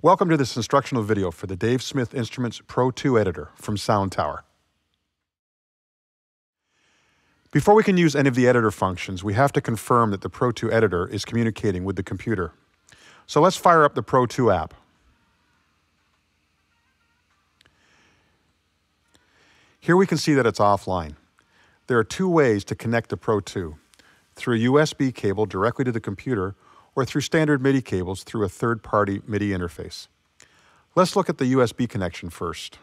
Welcome to this instructional video for the Dave Smith Instruments Pro 2 Editor from Soundtower. Before we can use any of the editor functions, we have to confirm that the Pro 2 Editor is communicating with the computer. So let's fire up the Pro 2 app. Here we can see that it's offline. There are two ways to connect the Pro 2, through a USB cable directly to the computer or through standard MIDI cables through a third-party MIDI interface. Let's look at the USB connection first.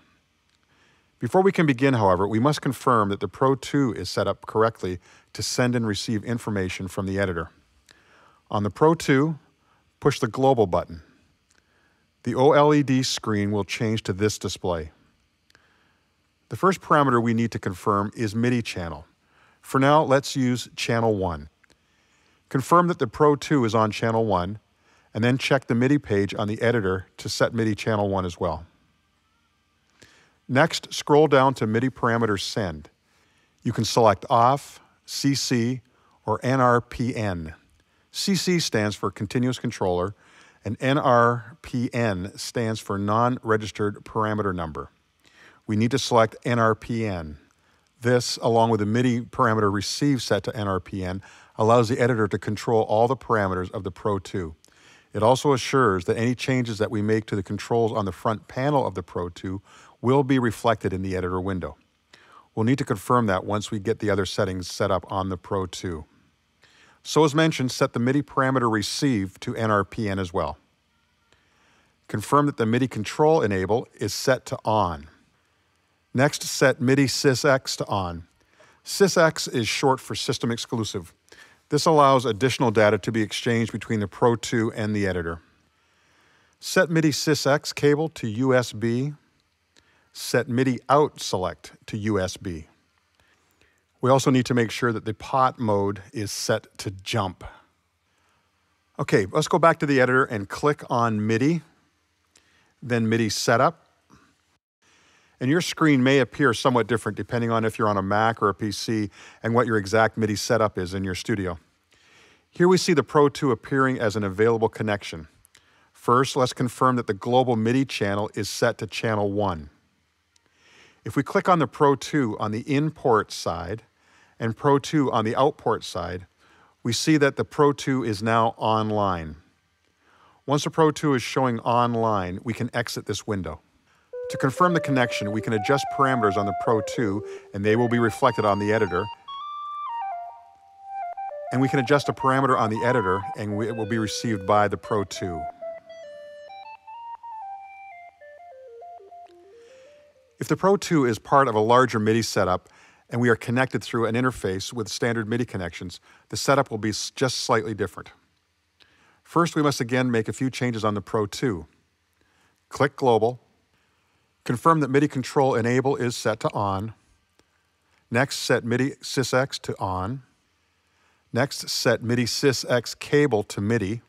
Before we can begin, however, we must confirm that the Pro 2 is set up correctly to send and receive information from the editor. On the Pro 2, push the Global button. The OLED screen will change to this display. The first parameter we need to confirm is MIDI channel. For now, let's use channel 1. Confirm that the Pro 2 is on channel 1, and then check the MIDI page on the editor to set MIDI channel 1 as well. Next, scroll down to MIDI parameters send. You can select off, CC, or NRPN. CC stands for continuous controller, and NRPN stands for non-registered parameter number. We need to select NRPN. This, along with the MIDI parameter receive set to NRPN, allows the editor to control all the parameters of the Pro 2. It also assures that any changes that we make to the controls on the front panel of the Pro 2 will be reflected in the editor window. We'll need to confirm that once we get the other settings set up on the Pro 2. So as mentioned, set the MIDI parameter receive to NRPN as well. Confirm that the MIDI control enable is set to on. Next, set MIDI SysEx to on. SysEx is short for system exclusive. This allows additional data to be exchanged between the Pro 2 and the editor. Set MIDI SysEx cable to USB. Set MIDI out select to USB. We also need to make sure that the pot mode is set to jump. Okay, let's go back to the editor and click on MIDI, then MIDI setup. And your screen may appear somewhat different depending on if you're on a Mac or a PC and what your exact MIDI setup is in your studio. Here we see the Pro 2 appearing as an available connection. First, let's confirm that the global MIDI channel is set to channel 1. If we click on the Pro 2 on the in-port side and Pro 2 on the out-port side, we see that the Pro 2 is now online. Once the Pro 2 is showing online, we can exit this window. To confirm the connection, we can adjust parameters on the Pro 2 and they will be reflected on the editor. And we can adjust a parameter on the editor and it will be received by the Pro 2. If the Pro 2 is part of a larger MIDI setup and we are connected through an interface with standard MIDI connections, the setup will be just slightly different. First, we must again make a few changes on the Pro 2. Click Global, Confirm that MIDI control enable is set to on. Next, set MIDI SysEx to on. Next, set MIDI SysEx cable to MIDI.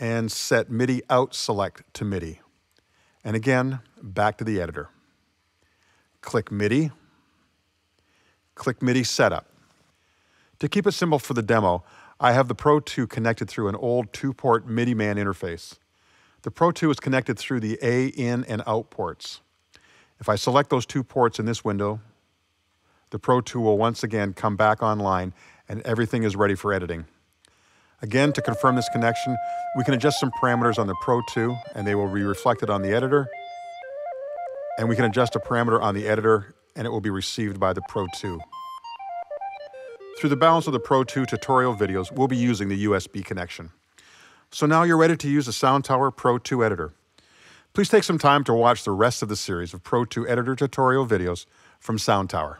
And set MIDI out select to MIDI. And again, back to the editor. Click MIDI. Click MIDI setup. To keep it simple for the demo, I have the Pro 2 connected through an old two-port Midiman interface. The Pro 2 is connected through the A, in, and out ports. If I select those two ports in this window, the Pro 2 will once again come back online and everything is ready for editing. Again, to confirm this connection, we can adjust some parameters on the Pro 2 and they will be reflected on the editor. And we can adjust a parameter on the editor and it will be received by the Pro 2. Through the balance of the Pro 2 tutorial videos, we'll be using the USB connection. So now you're ready to use the Soundtower Pro 2 editor. Please take some time to watch the rest of the series of Pro 2 editor tutorial videos from Soundtower.